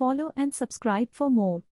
Follow and subscribe for more.